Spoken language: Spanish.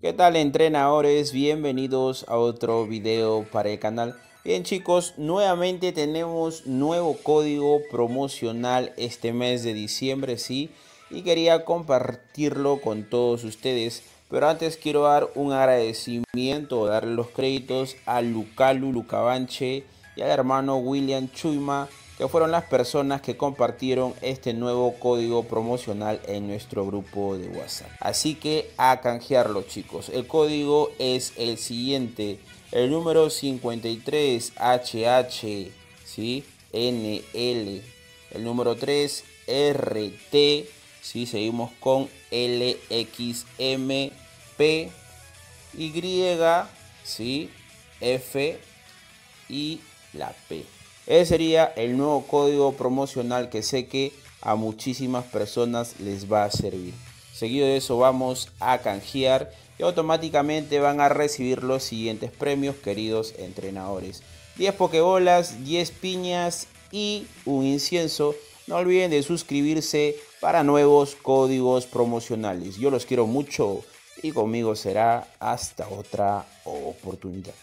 ¿Qué tal entrenadores? Bienvenidos a otro video para el canal. Bien chicos, nuevamente tenemos nuevo código promocional este mes de diciembre, sí. Y quería compartirlo con todos ustedes. Pero antes quiero dar un agradecimiento, darle los créditos a Lucalu Lucabanche y al hermano William Chuima que fueron las personas que compartieron este nuevo código promocional en nuestro grupo de WhatsApp. Así que a canjearlo chicos. El código es el siguiente. El número 53HH, ¿sí? NL. El número 3 RT, ¿sí? Seguimos con LXMP, Y, ¿sí? F y la P. Ese sería el nuevo código promocional que sé que a muchísimas personas les va a servir. Seguido de eso vamos a canjear y automáticamente van a recibir los siguientes premios queridos entrenadores. 10 pokebolas, 10 piñas y un incienso. No olviden de suscribirse para nuevos códigos promocionales. Yo los quiero mucho y conmigo será hasta otra oportunidad.